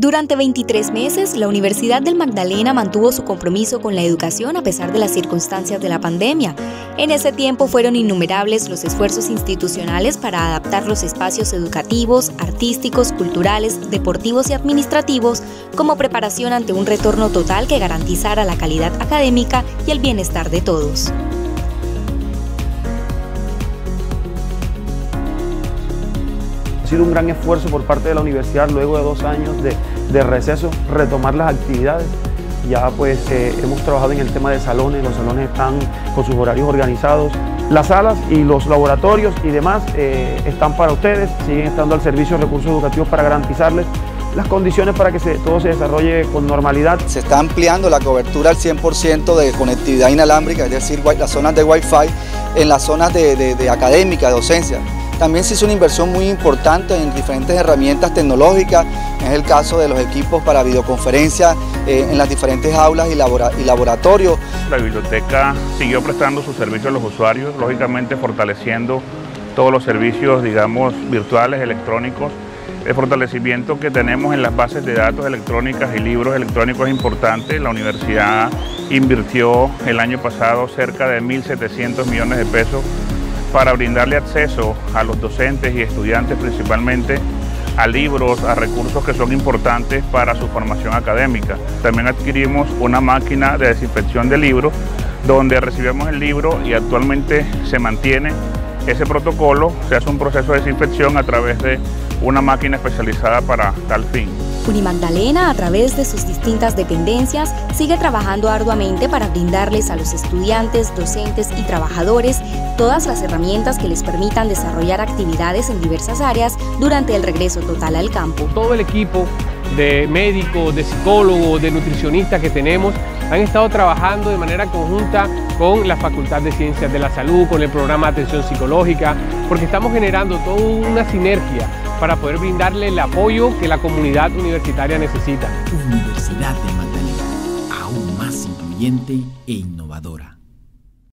Durante 23 meses, la Universidad del Magdalena mantuvo su compromiso con la educación a pesar de las circunstancias de la pandemia. En ese tiempo fueron innumerables los esfuerzos institucionales para adaptar los espacios educativos, artísticos, culturales, deportivos y administrativos como preparación ante un retorno total que garantizara la calidad académica y el bienestar de todos. Ha sido un gran esfuerzo por parte de la universidad luego de dos años de, receso retomar las actividades. Ya pues eh, hemos trabajado en el tema de salones, los salones están con sus horarios organizados. Las salas y los laboratorios y demás eh, están para ustedes, siguen estando al servicio de recursos educativos para garantizarles las condiciones para que todo se desarrolle con normalidad. Se está ampliando la cobertura al 100% de conectividad inalámbrica, es decir, las zonas de Wi-Fi en las zonas de, de académica, de docencia. También se hizo una inversión muy importante en diferentes herramientas tecnológicas, es el caso de los equipos para videoconferencia eh, en las diferentes aulas y, laboratorios. La biblioteca siguió prestando su servicio a los usuarios, lógicamente fortaleciendo todos los servicios, digamos, virtuales, electrónicos. El fortalecimiento que tenemos en las bases de datos electrónicas y libros electrónicos es importante. La universidad invirtió el año pasado cerca de 1.700 millones de pesos para brindarle acceso a los docentes y estudiantes principalmente a libros, a recursos que son importantes para su formación académica. También adquirimos una máquina de desinfección de libros donde recibimos el libro y actualmente se mantiene ese protocolo, se hace un proceso de desinfección a través de una máquina especializada para tal fin. Unimagdalena, a través de sus distintas dependencias, sigue trabajando arduamente para brindarles a los estudiantes, docentes y trabajadores todas las herramientas que les permitan desarrollar actividades en diversas áreas durante el regreso total al campo. Todo el equipo de médicos, de psicólogos, de nutricionistas que tenemos han estado trabajando de manera conjunta con la Facultad de Ciencias de la Salud, con el programa de atención psicológica, porque estamos generando toda una sinergia para poder brindarle el apoyo que la comunidad universitaria necesita. Universidad de Magdalena, aún más incluyente e innovadora.